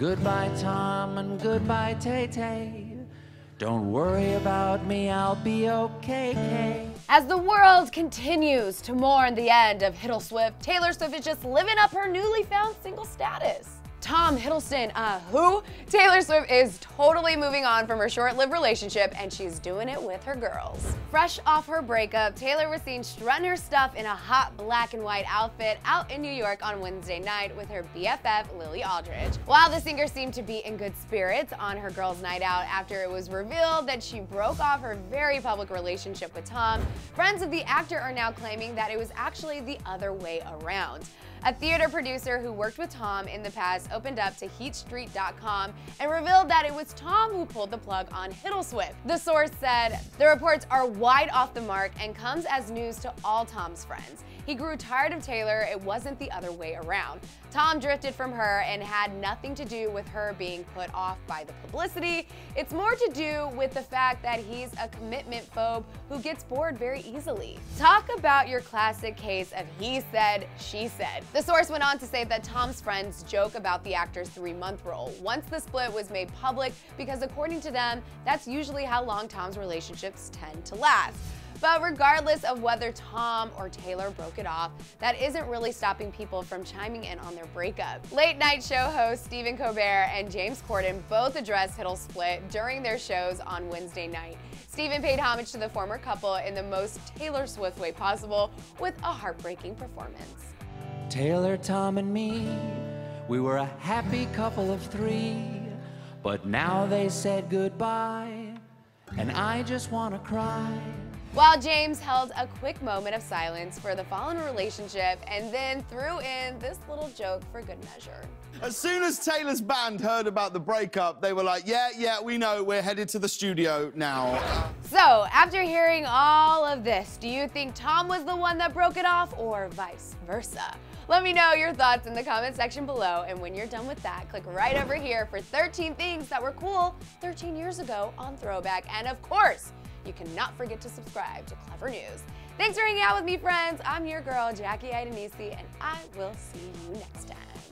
Goodbye, Tom, and goodbye, Tay Tay. Don't worry about me, I'll be okay. As the world continues to mourn the end of Hiddleswift, Taylor Swift is just living up her newly found single status. Tom Hiddleston, uh, who? Taylor Swift is totally moving on from her short-lived relationship and she's doing it with her girls. Fresh off her breakup, Taylor was seen strutting her stuff in a hot black and white outfit out in New York on Wednesday night with her BFF Lily Aldridge. While the singer seemed to be in good spirits on her girls' night out after it was revealed that she broke off her very public relationship with Tom, friends of the actor are now claiming that it was actually the other way around. A theater producer who worked with Tom in the past opened up to HeatStreet.com and revealed that it was Tom who pulled the plug on Hiddleswift. The source said, the reports are wide off the mark and comes as news to all Tom's friends. He grew tired of Taylor, it wasn't the other way around. Tom drifted from her and had nothing to do with her being put off by the publicity. It's more to do with the fact that he's a commitment phobe who gets bored very easily. Talk about your classic case of he said, she said. The source went on to say that Tom's friends joke about the actor's three-month rule once the split was made public because according to them, that's usually how long Tom's relationships tend to last. But regardless of whether Tom or Taylor broke it off, that isn't really stopping people from chiming in on their breakup. Late night show hosts Stephen Colbert and James Corden both addressed Hiddle's split during their shows on Wednesday night. Stephen paid homage to the former couple in the most Taylor Swift way possible with a heartbreaking performance. Taylor, Tom, and me, we were a happy couple of three, but now they said goodbye, and I just want to cry. While James held a quick moment of silence for the fallen relationship and then threw in this little joke for good measure. As soon as Taylor's band heard about the breakup, they were like, yeah, yeah, we know, we're headed to the studio now. So, after hearing all of this, do you think Tom was the one that broke it off or vice versa? Let me know your thoughts in the comment section below, and when you're done with that, click right over here for 13 things that were cool 13 years ago on Throwback, and of course, you cannot forget to subscribe to Clevver News. Thanks for hanging out with me, friends. I'm your girl, Jackie Idanisi, and I will see you next time.